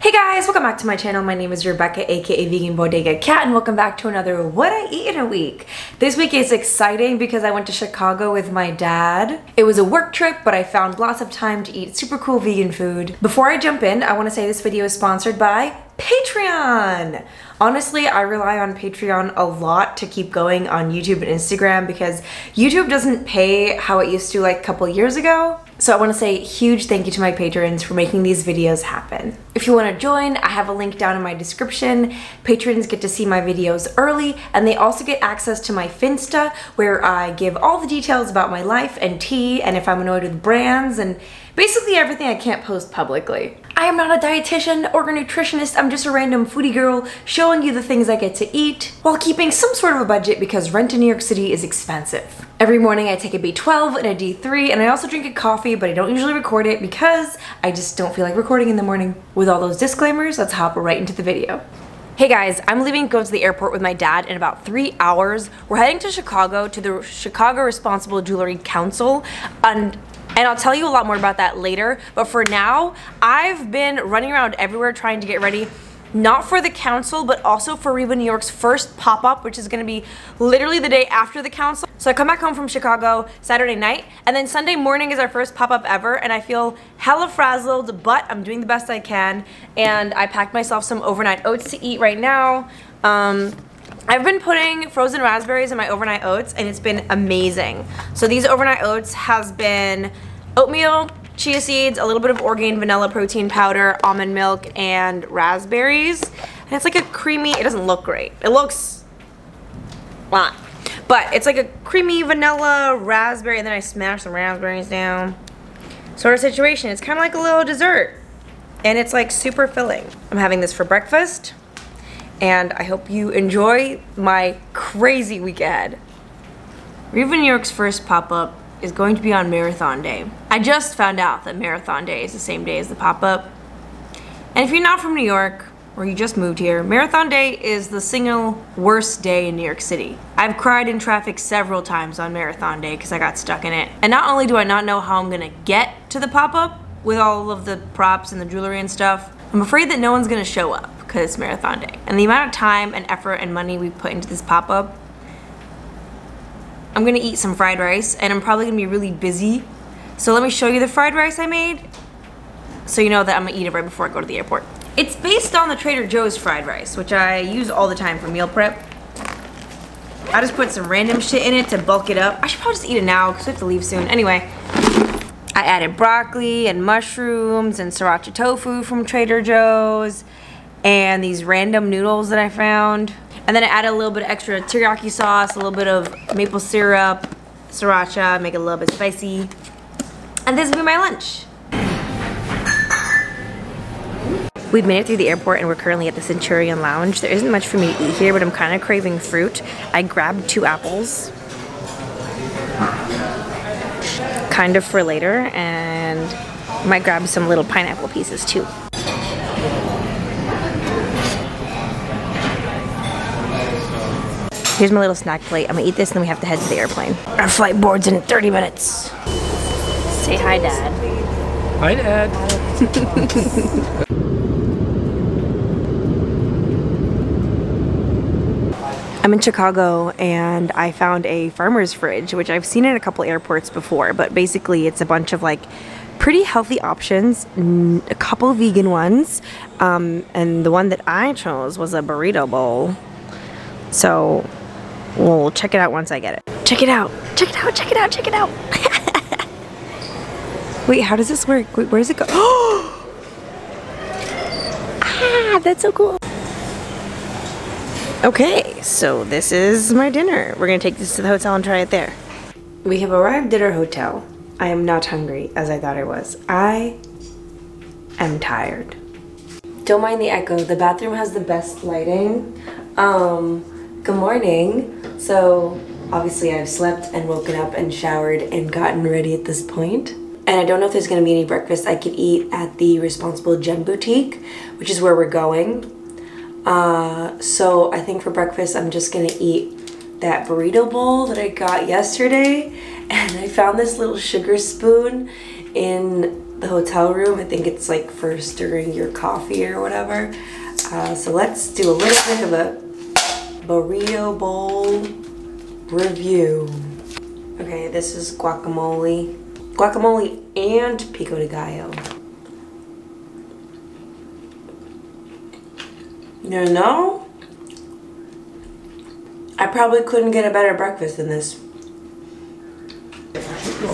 Hey guys, welcome back to my channel. My name is Rebecca, aka Vegan Bodega Cat, and welcome back to another What I Eat in a Week. This week is exciting because I went to Chicago with my dad. It was a work trip, but I found lots of time to eat super cool vegan food. Before I jump in, I want to say this video is sponsored by Patreon! Honestly, I rely on Patreon a lot to keep going on YouTube and Instagram because YouTube doesn't pay how it used to like a couple years ago. So I want to say huge thank you to my patrons for making these videos happen. If you want to join, I have a link down in my description. Patrons get to see my videos early and they also get access to my Finsta where I give all the details about my life and tea and if I'm annoyed with brands and basically everything I can't post publicly. I am not a dietitian or a nutritionist, I'm just a random foodie girl showing you the things I get to eat while keeping some sort of a budget because rent in New York City is expensive. Every morning I take a B12 and a D3 and I also drink a coffee but I don't usually record it because I just don't feel like recording in the morning. With all those disclaimers, let's hop right into the video. Hey guys, I'm leaving to go to the airport with my dad in about three hours. We're heading to Chicago to the Chicago Responsible Jewelry Council and and I'll tell you a lot more about that later. But for now, I've been running around everywhere trying to get ready not for the council, but also for Riva New York's first pop-up, which is gonna be literally the day after the council. So I come back home from Chicago Saturday night, and then Sunday morning is our first pop-up ever, and I feel hella frazzled, but I'm doing the best I can, and I packed myself some overnight oats to eat right now. Um, I've been putting frozen raspberries in my overnight oats and it's been amazing. So these overnight oats has been oatmeal, chia seeds, a little bit of Orgain vanilla protein powder, almond milk, and raspberries. And it's like a creamy, it doesn't look great. It looks, well, but it's like a creamy vanilla raspberry and then I smash some raspberries down. Sort of situation. It's kind of like a little dessert. And it's like super filling. I'm having this for breakfast and I hope you enjoy my crazy week ahead. Riva New York's first pop-up is going to be on Marathon Day. I just found out that Marathon Day is the same day as the pop-up. And if you're not from New York, or you just moved here, Marathon Day is the single worst day in New York City. I've cried in traffic several times on Marathon Day because I got stuck in it. And not only do I not know how I'm gonna get to the pop-up with all of the props and the jewelry and stuff, I'm afraid that no one's gonna show up because it's marathon day. And the amount of time and effort and money we put into this pop-up, I'm gonna eat some fried rice and I'm probably gonna be really busy. So let me show you the fried rice I made so you know that I'm gonna eat it right before I go to the airport. It's based on the Trader Joe's fried rice, which I use all the time for meal prep. I just put some random shit in it to bulk it up. I should probably just eat it now because I have to leave soon. Anyway, I added broccoli and mushrooms and sriracha tofu from Trader Joe's and these random noodles that I found. And then I added a little bit of extra teriyaki sauce, a little bit of maple syrup, sriracha, make it a little bit spicy. And this will be my lunch. We've made it through the airport and we're currently at the Centurion Lounge. There isn't much for me to eat here, but I'm kind of craving fruit. I grabbed two apples kind of for later and might grab some little pineapple pieces too. Here's my little snack plate. I'm gonna eat this and then we have to head to the airplane. Our flight boards in 30 minutes. Say hi, Dad. Hi, Dad. I'm in Chicago and I found a farmer's fridge, which I've seen in a couple airports before, but basically it's a bunch of like pretty healthy options, a couple vegan ones, um, and the one that I chose was a burrito bowl. So we'll check it out once I get it. Check it out, check it out, check it out, check it out. Wait, how does this work? Wait, where does it go? ah, that's so cool. Okay, so this is my dinner. We're gonna take this to the hotel and try it there. We have arrived at our hotel. I am not hungry as I thought I was. I am tired. Don't mind the echo. The bathroom has the best lighting. Um, good morning. So obviously I've slept and woken up and showered and gotten ready at this point. And I don't know if there's gonna be any breakfast I could eat at the Responsible Gem Boutique, which is where we're going. Uh, so I think for breakfast I'm just gonna eat that burrito bowl that I got yesterday and I found this little sugar spoon in the hotel room. I think it's like for stirring your coffee or whatever. Uh, so let's do a little bit of a burrito bowl review. Okay, this is guacamole. Guacamole and pico de gallo. You know, I probably couldn't get a better breakfast than this.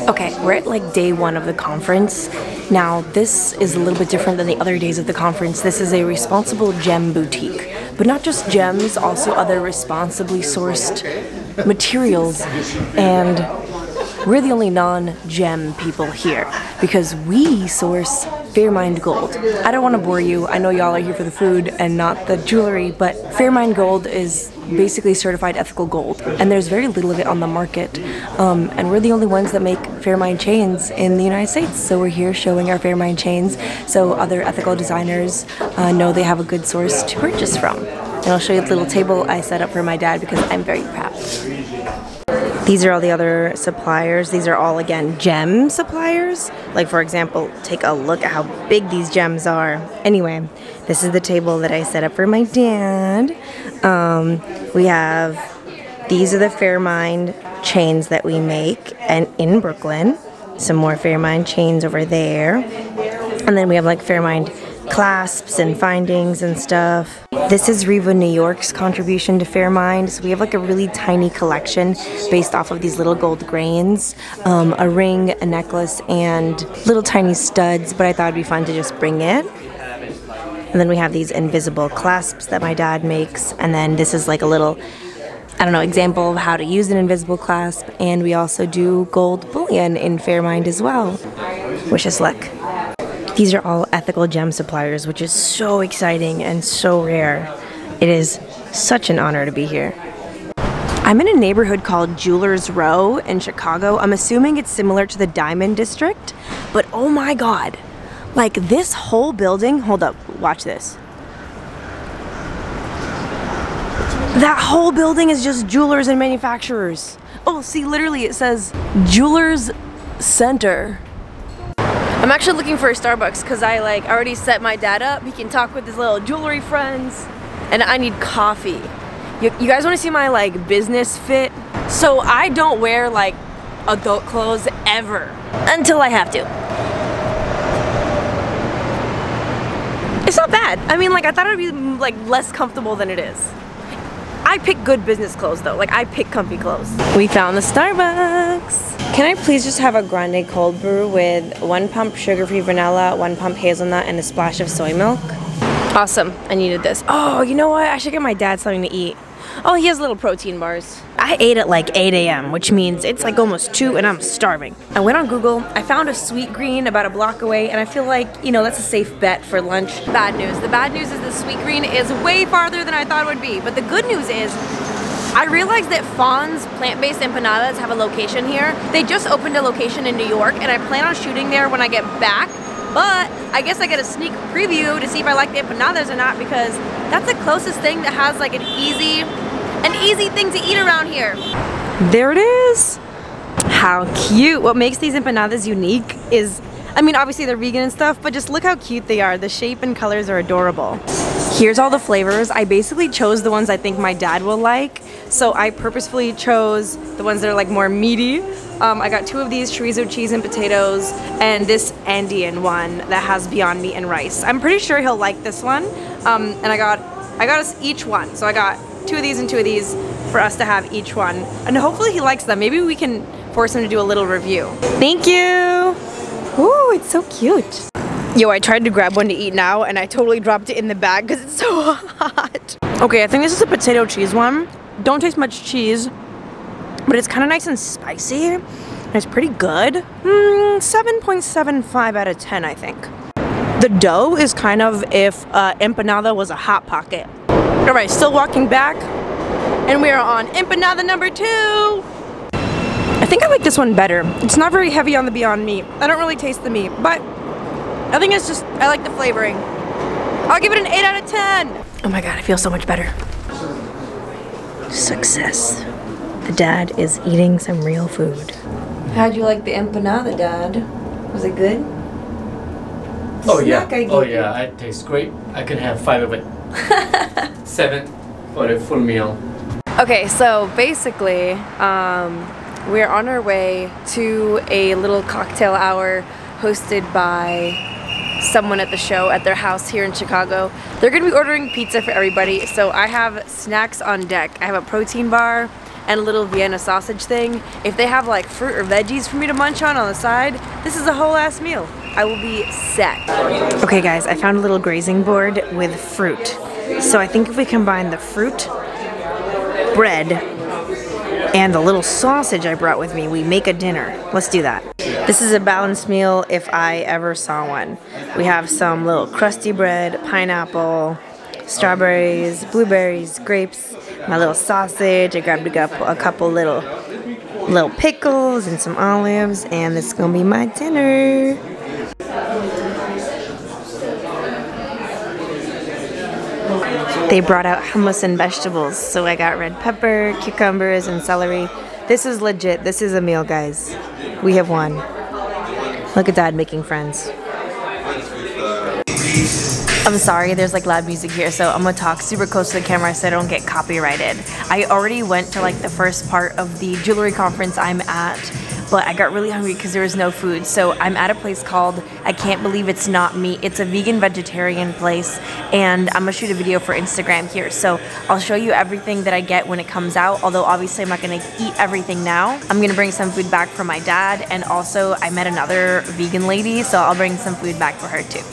Okay, we're at like day one of the conference. Now, this is a little bit different than the other days of the conference. This is a responsible gem boutique, but not just gems, also other responsibly sourced materials. And we're the only non-gem people here because we source Fairmined Gold. I don't want to bore you. I know y'all are here for the food and not the jewelry, but Fairmined Gold is basically certified ethical gold, and there's very little of it on the market. Um, and we're the only ones that make Fairmined chains in the United States, so we're here showing our Fairmined chains so other ethical designers uh, know they have a good source to purchase from. And I'll show you the little table I set up for my dad because I'm very proud. These are all the other suppliers. These are all, again, gem suppliers. Like, for example, take a look at how big these gems are. Anyway, this is the table that I set up for my dad. Um, we have, these are the Fairmined chains that we make and in Brooklyn. Some more Fairmined chains over there. And then we have like Fairmined clasps and findings and stuff. This is Riva New York's contribution to Fairmined. So we have like a really tiny collection based off of these little gold grains, um, a ring, a necklace, and little tiny studs, but I thought it'd be fun to just bring it. And then we have these invisible clasps that my dad makes. And then this is like a little, I don't know, example of how to use an invisible clasp. And we also do gold bullion in Fairmined as well. Wish us luck. These are all ethical gem suppliers, which is so exciting and so rare. It is such an honor to be here. I'm in a neighborhood called Jewelers Row in Chicago. I'm assuming it's similar to the Diamond District, but oh my god. Like this whole building, hold up, watch this. That whole building is just jewelers and manufacturers. Oh, see, literally it says Jewelers Center. I'm actually looking for a Starbucks because I like already set my dad up. He can talk with his little jewelry friends. And I need coffee. You, you guys want to see my like business fit? So I don't wear like adult clothes ever until I have to. It's not bad. I mean like I thought it would be like less comfortable than it is. I pick good business clothes though. Like I pick comfy clothes. We found the Starbucks. Can I please just have a grande cold brew with one pump sugar-free vanilla, one pump hazelnut, and a splash of soy milk? Awesome. I needed this. Oh, you know what? I should get my dad something to eat. Oh, he has little protein bars. I ate at like 8 a.m., which means it's like almost 2 and I'm starving. I went on Google, I found a Sweetgreen about a block away, and I feel like, you know, that's a safe bet for lunch. Bad news. The bad news is the Sweetgreen is way farther than I thought it would be. But the good news is I realized that Fawn's plant-based empanadas have a location here. They just opened a location in New York and I plan on shooting there when I get back. But I guess I get a sneak preview to see if I like the empanadas or not because that's the closest thing that has like an easy, an easy thing to eat around here. There it is. How cute. What makes these empanadas unique is, I mean, obviously they're vegan and stuff, but just look how cute they are. The shape and colors are adorable. Here's all the flavors. I basically chose the ones I think my dad will like. So I purposefully chose the ones that are like more meaty. Um, I got two of these, chorizo cheese and potatoes, and this Andean one that has Beyond Meat and rice. I'm pretty sure he'll like this one. Um, and I got, I got us each one. So I got two of these and two of these for us to have each one. And hopefully he likes them. Maybe we can force him to do a little review. Thank you. Ooh, it's so cute. Yo, I tried to grab one to eat now and I totally dropped it in the bag because it's so hot. Okay, I think this is a potato cheese one. Don't taste much cheese, but it's kind of nice and spicy. It's pretty good. Mm, 7.75 out of 10, I think. The dough is kind of if uh, empanada was a hot pocket. All right, still walking back, and we are on empanada number two. I think I like this one better. It's not very heavy on the Beyond Meat. I don't really taste the meat, but I think it's just, I like the flavoring. I'll give it an 8 out of 10. Oh my god, I feel so much better. Success. The dad is eating some real food. How'd you like the empanada, Dad? Was it good? Oh yeah. snack I oh, gave Oh yeah. It tastes great. I can have five of it. Seven for a full meal. Okay, so basically, um, we're on our way to a little cocktail hour hosted by someone at the show at their house here in Chicago. They're gonna be ordering pizza for everybody, so I have snacks on deck. I have a protein bar and a little Vienna sausage thing. If they have like fruit or veggies for me to munch on on the side, this is a whole ass meal. I will be set. Okay guys, I found a little grazing board with fruit. So I think if we combine the fruit, bread, and the little sausage I brought with me, we make a dinner. Let's do that. This is a balanced meal if I ever saw one. We have some little crusty bread, pineapple, strawberries, blueberries, grapes, my little sausage. I grabbed a couple, a couple little little pickles and some olives, and this is gonna be my dinner. They brought out hummus and vegetables, so I got red pepper, cucumbers, and celery. This is legit. This is a meal, guys. We have won. Look at Dad making friends. I'm sorry, there's like loud music here, so I'm gonna talk super close to the camera so I don't get copyrighted. I already went to like the first part of the jewelry conference I'm at, but I got really hungry because there was no food. So I'm at a place called I Can't Believe It's Not Meat. It's a vegan vegetarian place, and I'm gonna shoot a video for Instagram here. So I'll show you everything that I get when it comes out, although obviously I'm not gonna eat everything now. I'm gonna bring some food back for my dad, and also I met another vegan lady, so I'll bring some food back for her too.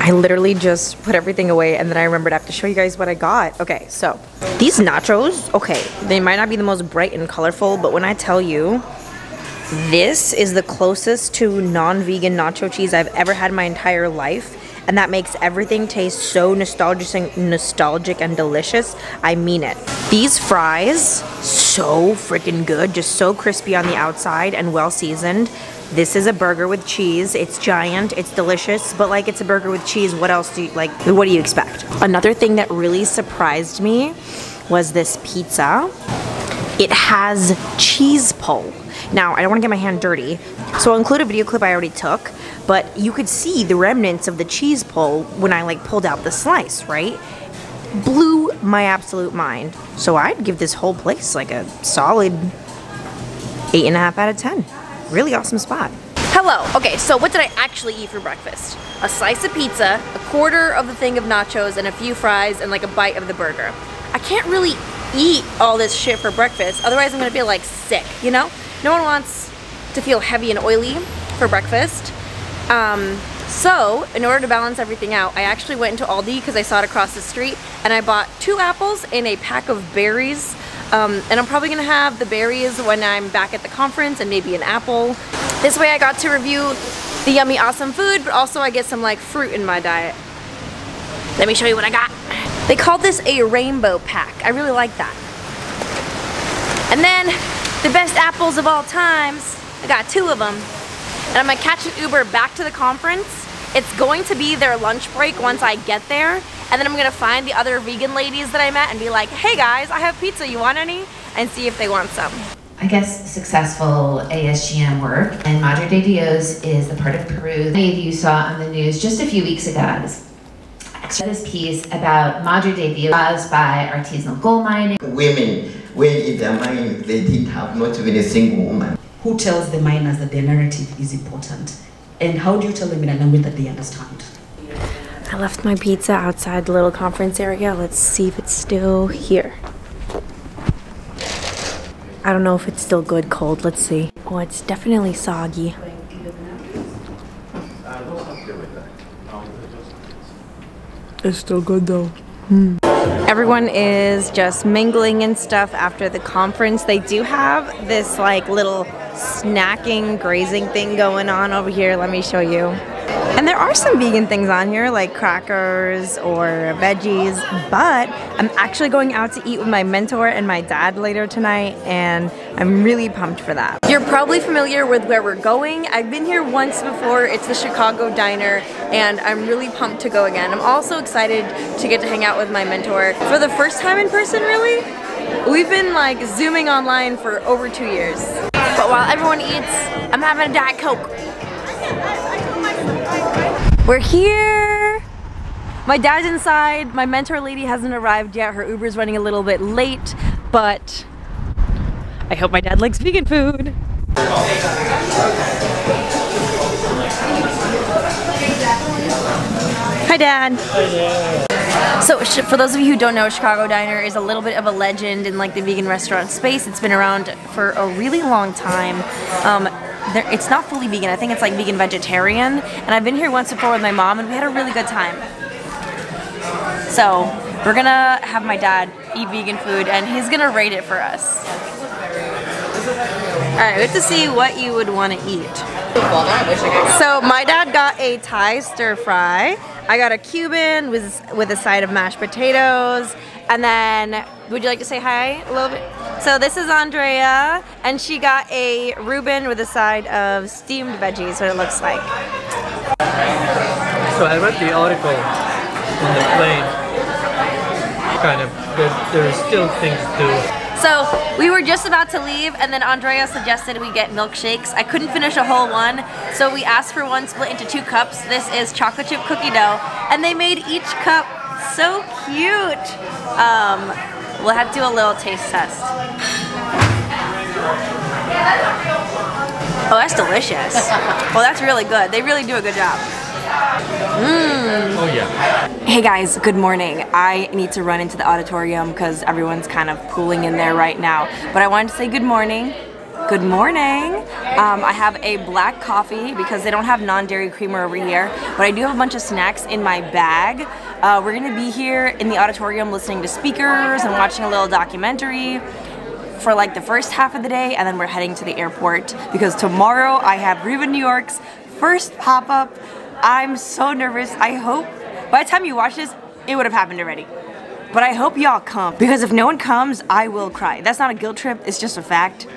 I literally just put everything away and then I remembered I have to show you guys what I got. Okay, so these nachos, okay, they might not be the most bright and colorful, but when I tell you this is the closest to non-vegan nacho cheese I've ever had in my entire life. And that makes everything taste so nostalgic and nostalgic and delicious. I mean it. These fries, so freaking good. Just so crispy on the outside and well seasoned. This is a burger with cheese. It's giant, it's delicious, but like it's a burger with cheese. What else do you like? What do you expect? Another thing that really surprised me was this pizza. It has cheese pull. Now, I don't want to get my hand dirty, so I'll include a video clip I already took, but you could see the remnants of the cheese pull when I like pulled out the slice, right? Blew my absolute mind. So I'd give this whole place like a solid eight and a half out of 10. Really awesome spot. Hello. Okay, so what did I actually eat for breakfast? A slice of pizza, a quarter of the thing of nachos, and a few fries, and like a bite of the burger. I can't really eat all this shit for breakfast, otherwise I'm gonna be like sick, you know? No one wants to feel heavy and oily for breakfast. Um, so, in order to balance everything out, I actually went into Aldi because I saw it across the street and I bought two apples and a pack of berries. Um, and I'm probably gonna have the berries when I'm back at the conference and maybe an apple. This way I got to review the yummy awesome food, but also I get some like fruit in my diet. Let me show you what I got. They called this a rainbow pack. I really like that. And then the best apples of all times. I got two of them. And I'm gonna catch an Uber back to the conference. It's going to be their lunch break once I get there. And then I'm gonna find the other vegan ladies that I met and be like, hey guys, I have pizza, you want any? And see if they want some. I guess, successful ASGM work. And Madre de Dios is the part of Peru many of you saw on the news just a few weeks ago. Actually, this piece about Madre de Dios caused by artisanal gold mining. women, when in their mind they didn't have not even a single woman. who tells the miners that their narrative is important? And how do you tell them in a language that they understand? I left my pizza outside the little conference area. Let's see if it's still here. I don't know if it's still good cold. Let's see. Oh, it's definitely soggy. It's still good though. Hmm. Everyone is just mingling and stuff after the conference. They do have this like little snacking grazing thing going on over here. Let me show you. And there are some vegan things on here like crackers or veggies, but I'm actually going out to eat with my mentor and my dad later tonight and I'm really pumped for that. You're probably familiar with where we're going. I've been here once before. It's the Chicago Diner and I'm really pumped to go again. I'm also excited to get to hang out with my mentor for the first time in person really. We've been like zooming online for over two years. But while everyone eats, I'm having a Diet Coke. We're here. My dad's inside. My mentor lady hasn't arrived yet. Her Uber's running a little bit late, but I hope my dad likes vegan food. Hi, Dad. So, for those of you who don't know, Chicago Diner is a little bit of a legend in like the vegan restaurant space. It's been around for a really long time. Um, it's not fully vegan. I think it's like vegan vegetarian. And I've been here once before with my mom, and we had a really good time. So, we're gonna have my dad eat vegan food, and he's gonna rate it for us. All right, we have to see what you would want to eat. So my dad got a Thai stir fry. I got a Cuban with with a side of mashed potatoes, and then would you like to say hi a little bit? So this is Andrea, and she got a Reuben with a side of steamed veggies. What it looks like. So I read the article on the plane. Kind of, there, there's still things to So we were just about to leave, and then Andrea suggested we get milkshakes. I couldn't finish a whole one, so we asked for one split into two cups. This is chocolate chip cookie dough, and they made each cup so cute. Um, we'll have to do a little taste test. Oh, that's delicious. Well, that's really good. They really do a good job. Oh yeah. Hey guys, good morning. I need to run into the auditorium because everyone's kind of pooling in there right now. But I wanted to say good morning. Good morning. Um, I have a black coffee because they don't have non-dairy creamer over here, but I do have a bunch of snacks in my bag. Uh, we're gonna be here in the auditorium listening to speakers and watching a little documentary for like the first half of the day, and then we're heading to the airport because tomorrow I have Riva New York's first pop-up. I'm so nervous. I hope by the time you watch this, it would have happened already. But I hope y'all come because if no one comes, I will cry. That's not a guilt trip, it's just a fact.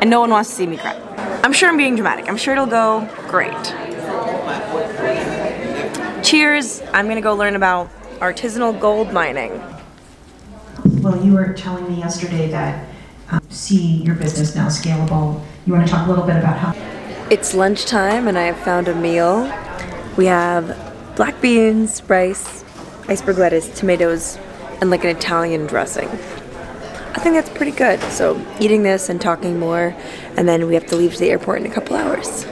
And no one wants to see me cry. I'm sure I'm being dramatic. I'm sure it'll go great. Cheers. I'm gonna go learn about artisanal gold mining. Well, you were telling me yesterday that um, see your business now scalable. You want to talk a little bit about how It's lunchtime and I have found a meal. We have black beans, rice, iceberg lettuce, tomatoes, and like an Italian dressing. I think that's pretty good. So eating this and talking more, and then we have to leave to the airport in a couple hours.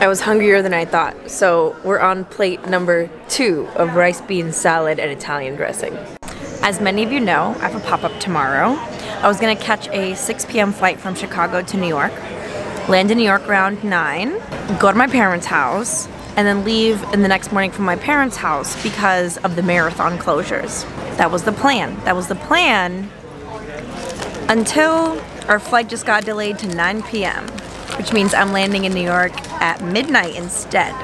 I was hungrier than I thought, so we're on plate number two of rice, bean salad, and Italian dressing. As many of you know, I have a pop-up tomorrow. I was gonna catch a 6 p.m. flight from Chicago to New York, land in New York around 9, go to my parents' house, and then leave in the next morning from my parents' house because of the marathon closures. That was the plan. That was the plan until our flight just got delayed to 9 p.m., which means I'm landing in New York at midnight instead.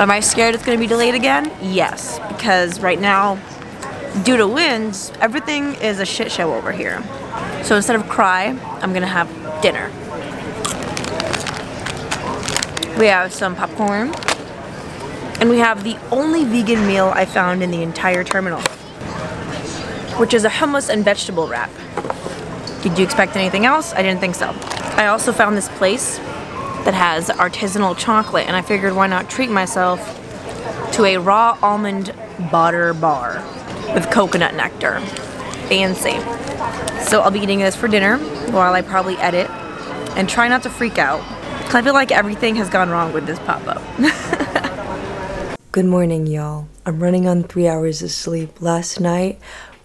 Am I scared it's going to be delayed again? Yes, because right now, due to winds, everything is a shit show over here. So instead of cry, I'm going to have dinner. We have some popcorn, and we have the only vegan meal I found in the entire terminal, which is a hummus and vegetable wrap. Did you expect anything else? I didn't think so. I also found this place that has artisanal chocolate, and I figured why not treat myself to a raw almond butter bar with coconut nectar. Fancy. So I'll be eating this for dinner while I probably edit and try not to freak out. 'cause I feel like everything has gone wrong with this pop-up. Good morning, y'all. I'm running on three hours of sleep. Last night,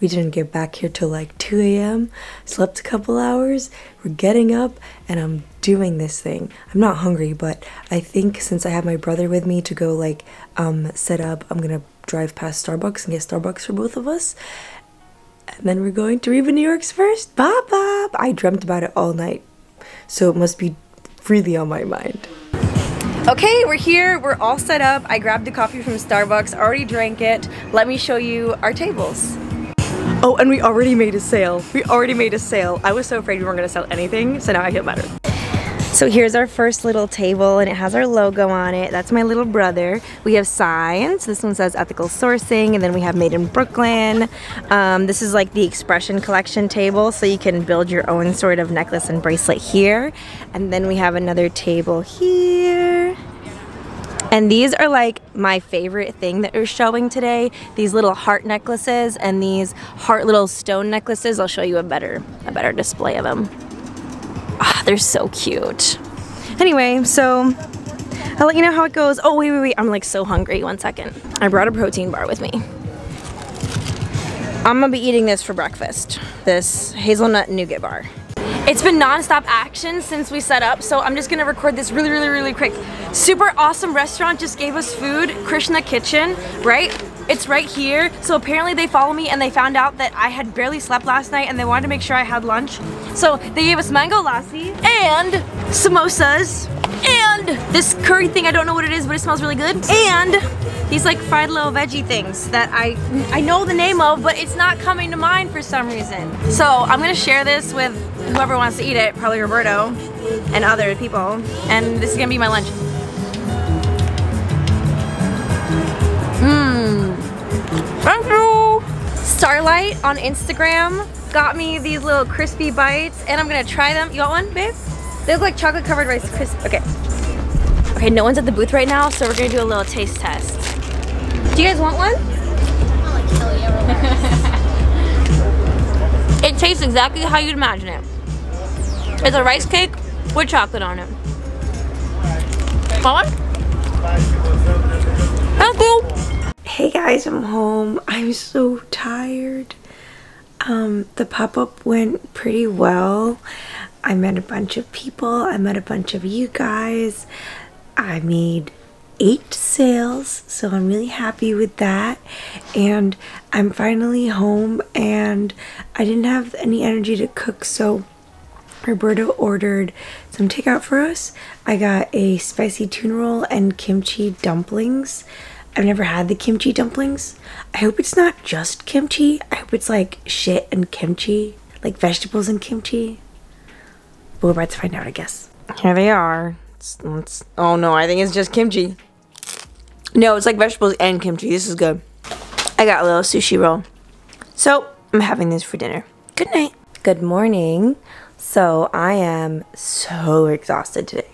we didn't get back here till like 2 a.m. Slept a couple hours. We're getting up, and I'm doing this thing. I'm not hungry, but I think since I have my brother with me to go like um, set up, I'm gonna drive past Starbucks and get Starbucks for both of us. And then we're going to Riva New York's first Bop Bop. I dreamt about it all night, so it must be really on my mind. Okay, we're here. We're all set up. I grabbed the coffee from Starbucks, already drank it. Let me show you our tables. Oh, and we already made a sale. We already made a sale. I was so afraid we weren't gonna sell anything, so now I feel better. So here's our first little table and it has our logo on it. That's my little brother. We have signs. This one says ethical sourcing and then we have made in Brooklyn. Um, this is like the expression collection table so you can build your own sort of necklace and bracelet here. And then we have another table here. And these are like my favorite thing that we're showing today. These little heart necklaces and these heart little stone necklaces. I'll show you a better, a better display of them. Ah, they're so cute. Anyway, so I'll let you know how it goes. Oh, wait, wait, wait. I'm like so hungry. One second. I brought a protein bar with me. I'm gonna be eating this for breakfast. This hazelnut nougat bar. It's been non-stop action since we set up, so I'm just gonna record this really, really, really quick. Super awesome restaurant just gave us food, Krishna Kitchen, right? It's right here. So apparently they follow me and they found out that I had barely slept last night and they wanted to make sure I had lunch. So they gave us mango lassi and samosas and this curry thing, I don't know what it is, but it smells really good. And these like fried little veggie things that I I know the name of, but it's not coming to mind for some reason. So I'm gonna share this with whoever wants to eat it, probably Roberto and other people. And this is gonna be my lunch. Thank you. Starlight on Instagram got me these little crispy bites and I'm gonna try them. You want one, babe? They look like chocolate covered rice crisp. Okay. Okay, no one's at the booth right now, so we're gonna do a little taste test. Do you guys want one? it tastes exactly how you'd imagine it. It's a rice cake with chocolate on it. Want one? Thank you. Hey guys, I'm home. I'm so tired. Um, the pop-up went pretty well. I met a bunch of people. I met a bunch of you guys. I made eight sales, so I'm really happy with that. And I'm finally home and I didn't have any energy to cook, so Roberto ordered some takeout for us. I got a spicy tuna roll and kimchi dumplings. I've never had the kimchi dumplings. I hope it's not just kimchi. I hope it's like shit and kimchi, like vegetables and kimchi. But we're about to find out, I guess. Here they are. It's, it's, oh no, I think it's just kimchi. No, it's like vegetables and kimchi. This is good. I got a little sushi roll. So, I'm having this for dinner. Good night. Good morning. So, I am so exhausted today.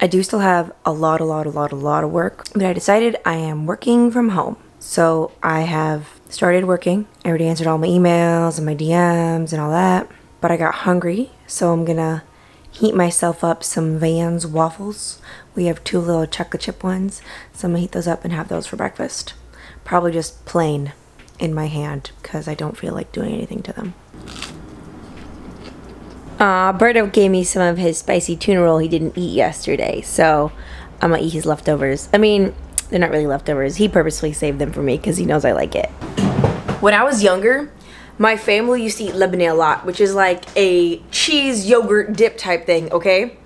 I do still have a lot, a lot, a lot, a lot of work, but I decided I am working from home. So, I have started working. I already answered all my emails and my DMs and all that, but I got hungry, so I'm gonna heat myself up some Vans waffles. We have two little chocolate chip ones, so I'm gonna heat those up and have those for breakfast. Probably just plain in my hand because I don't feel like doing anything to them. Uh, Berto gave me some of his spicy tuna roll he didn't eat yesterday, so I'm gonna eat his leftovers. I mean, they're not really leftovers. He purposely saved them for me because he knows I like it. When I was younger, my family used to eat labneh a lot, which is like a cheese yogurt dip type thing, okay?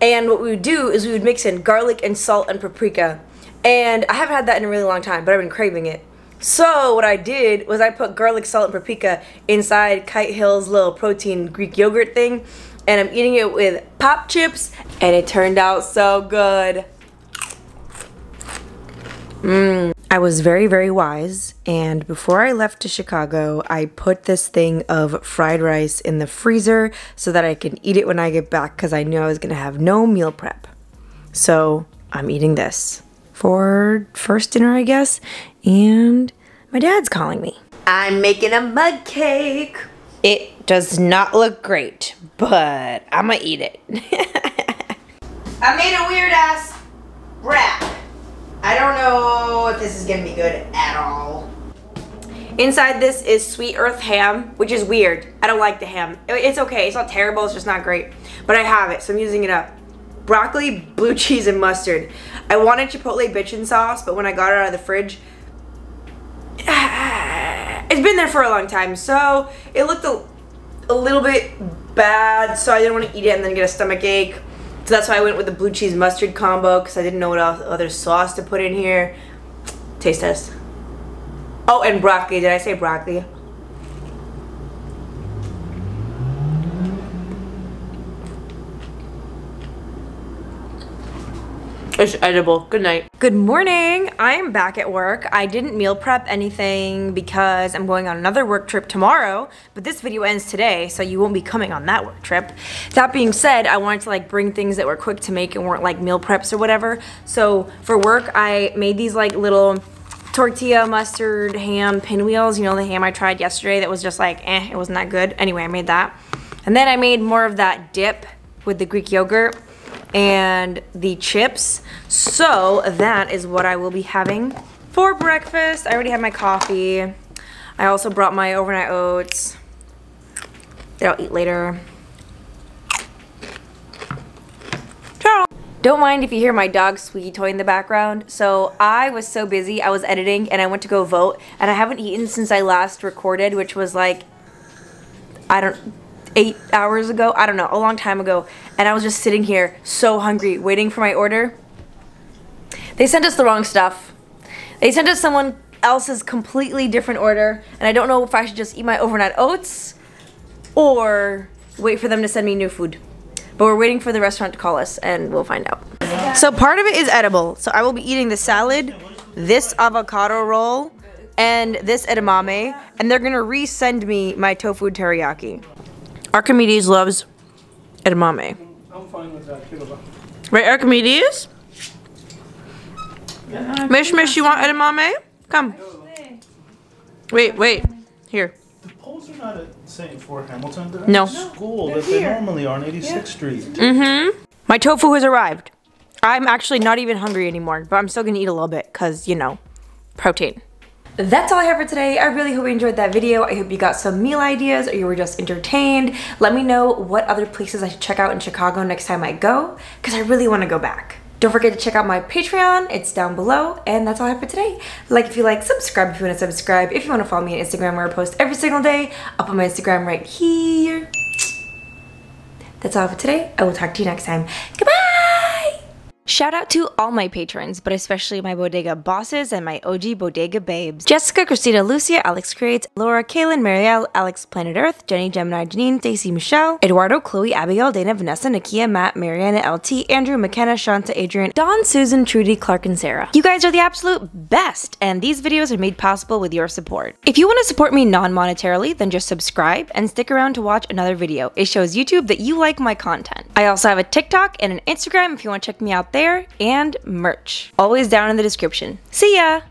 And what we would do is we would mix in garlic and salt and paprika. And I haven't had that in a really long time, but I've been craving it. So what I did was I put garlic, salt, and paprika inside Kite Hill's little protein Greek yogurt thing. And I'm eating it with pop chips, and it turned out so good. Mmm. I was very, very wise, and before I left to Chicago, I put this thing of fried rice in the freezer so that I can eat it when I get back because I knew I was going to have no meal prep. So I'm eating this for first dinner, I guess, and my dad's calling me. I'm making a mug cake. It does not look great, but I'm gonna eat it. I made a weird ass wrap. I don't know if this is gonna be good at all. Inside this is sweet earth ham, which is weird. I don't like the ham. It's okay, it's not terrible, it's just not great. But I have it, so I'm using it up. Broccoli, blue cheese, and mustard. I wanted chipotle bitchin sauce, but when I got it out of the fridge, it's been there for a long time, so it looked a, a little bit bad, so I didn't want to eat it and then get a stomach ache. So that's why I went with the blue cheese mustard combo because I didn't know what else, other sauce to put in here. Taste test. Oh, and broccoli. Did I say broccoli? It's edible. Good night. Good morning. I am back at work. I didn't meal prep anything because I'm going on another work trip tomorrow, but this video ends today, so you won't be coming on that work trip. That being said, I wanted to like bring things that were quick to make and weren't like meal preps or whatever. So for work, I made these like little tortilla mustard ham pinwheels. You know the ham I tried yesterday that was just like, eh, it wasn't that good. Anyway, I made that. And then I made more of that dip with the Greek yogurt and the chips. So that is what I will be having for breakfast. I already had my coffee. I also brought my overnight oats that I'll eat later. Ciao. Don't mind if you hear my dog squeaky toy in the background. So I was so busy, I was editing and I went to go vote and I haven't eaten since I last recorded, which was like, I don't, eight hours ago. I don't know, a long time ago. And I was just sitting here so hungry, waiting for my order. They sent us the wrong stuff. They sent us someone else's completely different order. And I don't know if I should just eat my overnight oats or wait for them to send me new food. But we're waiting for the restaurant to call us and we'll find out. So part of it is edible. So I will be eating the salad, this avocado roll, and this edamame. And they're gonna resend me my tofu teriyaki. Archimedes loves edamame. I'm fine with that too. Right, Archimedes? Mish Mish, you want edamame? Come. Wait, wait. Here. The polls are not at St. Fort Hamilton. They're No. at the school that they normally are on 86th Street. Mm-hmm. My tofu has arrived. I'm actually not even hungry anymore, but I'm still gonna eat a little bit because, you know, protein. That's all I have for today. I really hope you enjoyed that video. I hope you got some meal ideas or you were just entertained. Let me know what other places I should check out in Chicago next time I go because I really want to go back. Don't forget to check out my Patreon. It's down below. And that's all I have for today. Like if you like, subscribe if you want to subscribe. If you want to follow me on Instagram where I post every single day, I'll put my Instagram right here. That's all for today. I will talk to you next time. Goodbye! Shout out to all my patrons, but especially my bodega bosses and my OG bodega babes. Jessica, Christina, Lucia, Alex Creates, Laura, Kaylin, Marielle, Alex Planet Earth, Jenny, Gemini, Janine, Stacy, Michelle, Eduardo, Chloe, Abigail, Dana, Vanessa, Nakia, Matt, Mariana, LT, Andrew, McKenna, Shanta, Adrian, Dawn, Susan, Trudy, Clark, and Sarah. You guys are the absolute best, and these videos are made possible with your support. If you want to support me non-monetarily, then just subscribe and stick around to watch another video. It shows YouTube that you like my content. I also have a TikTok and an Instagram if you want to check me there, and merch. Always down in the description. See ya!